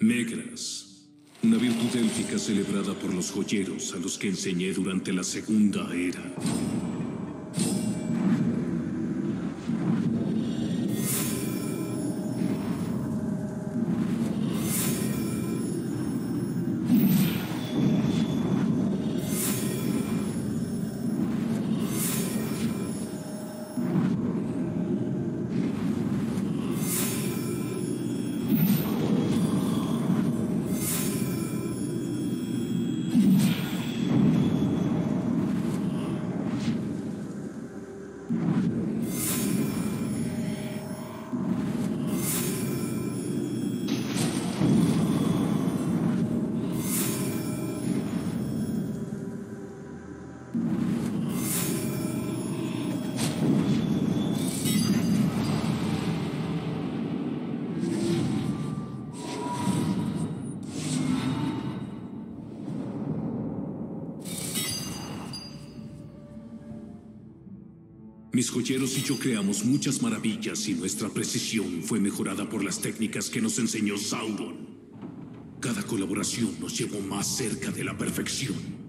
Negras. Una virtud élfica celebrada por los joyeros a los que enseñé durante la Segunda Era. Mis joyeros y yo creamos muchas maravillas y nuestra precisión fue mejorada por las técnicas que nos enseñó Sauron. Cada colaboración nos llevó más cerca de la perfección.